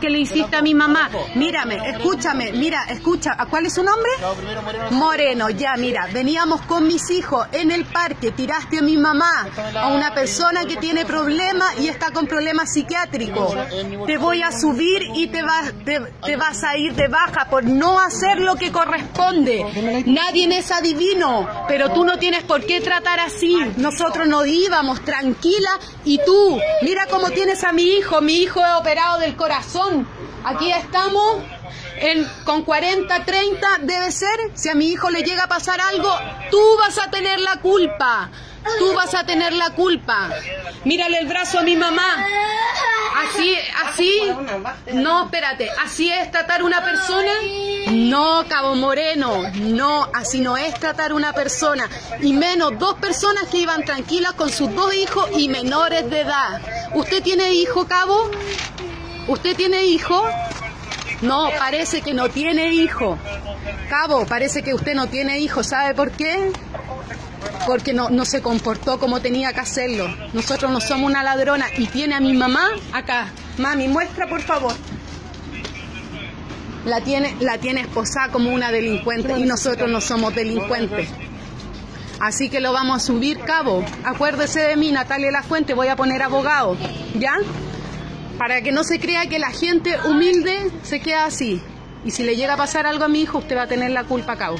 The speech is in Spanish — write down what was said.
que le hiciste a mi mamá. Mírame, escúchame, mira, escucha. ¿Cuál es su nombre? Moreno, ya, mira. Veníamos con mis hijos en el parque, tiraste a mi mamá, a una persona que tiene problemas y está con problemas psiquiátricos. Te voy a subir y te vas, te, vas a ir de baja por no hacer lo que corresponde. Nadie es adivino, pero tú no tienes por qué tratar así. Nosotros nos íbamos tranquila y tú, mira cómo tienes a mi hijo, mi hijo es operado del corazón Aquí estamos con 40, 30, debe ser. Si a mi hijo le llega a pasar algo, tú vas a tener la culpa. Tú vas a tener la culpa. Mírale el brazo a mi mamá. Así, así. No, espérate. ¿Así es tratar una persona? No, Cabo Moreno. No, así no es tratar una persona. Y menos dos personas que iban tranquilas con sus dos hijos y menores de edad. ¿Usted tiene hijo, Cabo? ¿Usted tiene hijo? No, parece que no tiene hijo. Cabo, parece que usted no tiene hijo. ¿Sabe por qué? Porque no, no se comportó como tenía que hacerlo. Nosotros no somos una ladrona y tiene a mi mamá acá. Mami, muestra por favor. La tiene, la tiene esposada como una delincuente y nosotros no somos delincuentes. Así que lo vamos a subir, cabo. Acuérdese de mí, Natalia La Fuente, voy a poner abogado. ¿Ya? Para que no se crea que la gente humilde se queda así. Y si le llega a pasar algo a mi hijo, usted va a tener la culpa a cabo.